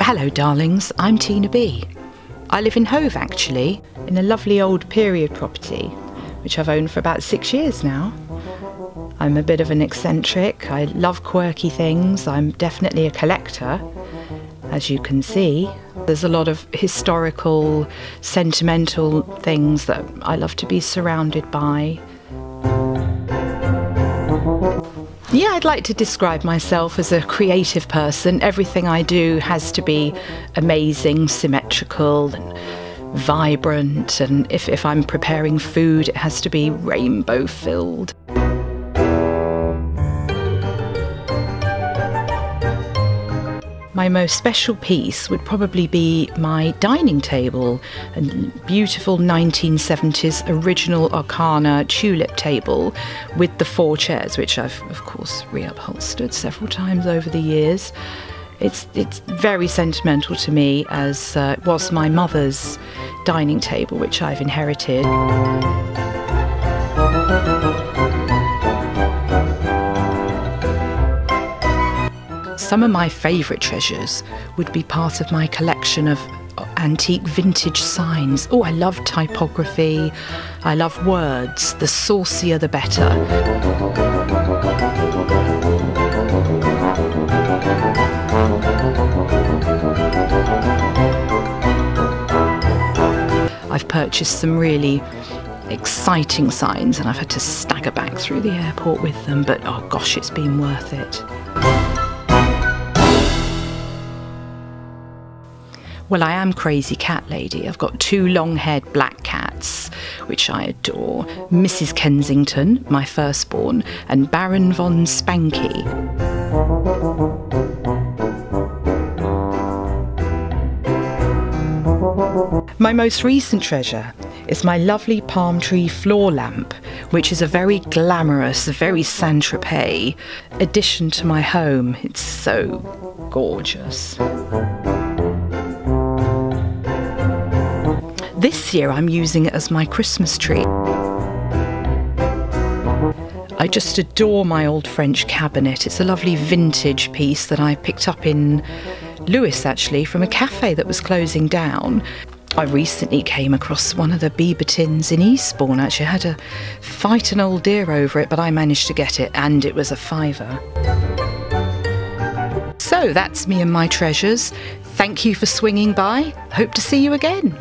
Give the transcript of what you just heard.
Hello, darlings. I'm Tina B. I live in Hove, actually, in a lovely old period property, which I've owned for about six years now. I'm a bit of an eccentric. I love quirky things. I'm definitely a collector, as you can see. There's a lot of historical, sentimental things that I love to be surrounded by. Yeah, I'd like to describe myself as a creative person. Everything I do has to be amazing, symmetrical, and vibrant. And if, if I'm preparing food, it has to be rainbow filled. My most special piece would probably be my dining table, a beautiful 1970s original Arkana tulip table with the four chairs, which I've, of course, reupholstered several times over the years. It's, it's very sentimental to me, as uh, it was my mother's dining table, which I've inherited. Some of my favourite treasures would be part of my collection of uh, antique vintage signs. Oh, I love typography. I love words. The saucier, the better. I've purchased some really exciting signs and I've had to stagger back through the airport with them, but oh gosh, it's been worth it. Well, I am crazy cat lady. I've got two long haired black cats, which I adore Mrs. Kensington, my firstborn, and Baron von Spanky. My most recent treasure is my lovely palm tree floor lamp, which is a very glamorous, very Saint Tropez addition to my home. It's so gorgeous. This year I'm using it as my Christmas tree. I just adore my old French cabinet. It's a lovely vintage piece that I picked up in Lewes actually from a cafe that was closing down. I recently came across one of the Biba tins in Eastbourne. Actually, I had to fight an old dear over it, but I managed to get it, and it was a fiver. So that's me and my treasures. Thank you for swinging by. Hope to see you again.